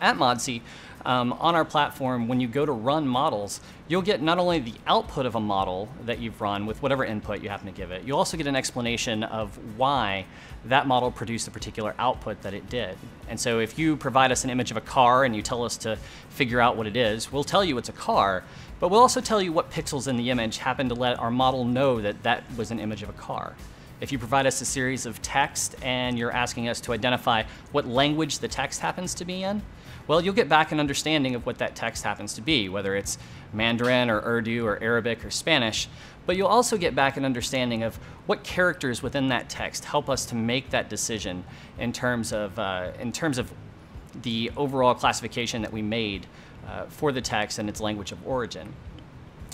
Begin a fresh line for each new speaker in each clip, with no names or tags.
At Modzy, um, on our platform, when you go to run models, you'll get not only the output of a model that you've run with whatever input you happen to give it, you'll also get an explanation of why that model produced the particular output that it did. And so if you provide us an image of a car and you tell us to figure out what it is, we'll tell you it's a car, but we'll also tell you what pixels in the image happen to let our model know that that was an image of a car. If you provide us a series of text and you're asking us to identify what language the text happens to be in, well, you'll get back an understanding of what that text happens to be, whether it's Mandarin or Urdu or Arabic or Spanish, but you'll also get back an understanding of what characters within that text help us to make that decision in terms of, uh, in terms of the overall classification that we made uh, for the text and its language of origin.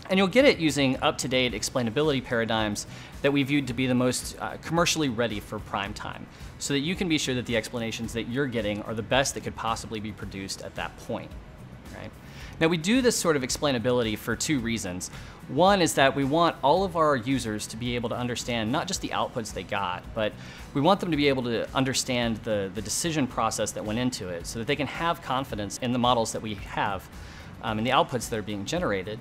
And you'll get it using up-to-date explainability paradigms that we viewed to be the most uh, commercially ready for prime time, so that you can be sure that the explanations that you're getting are the best that could possibly be produced at that point. Right? Now we do this sort of explainability for two reasons. One is that we want all of our users to be able to understand not just the outputs they got, but we want them to be able to understand the, the decision process that went into it so that they can have confidence in the models that we have um, and the outputs that are being generated.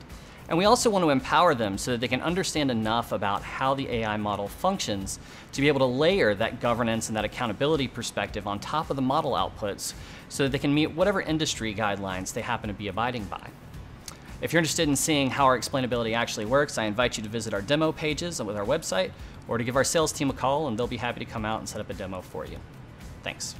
And we also want to empower them so that they can understand enough about how the AI model functions to be able to layer that governance and that accountability perspective on top of the model outputs so that they can meet whatever industry guidelines they happen to be abiding by. If you're interested in seeing how our explainability actually works, I invite you to visit our demo pages with our website or to give our sales team a call and they'll be happy to come out and set up a demo for you. Thanks.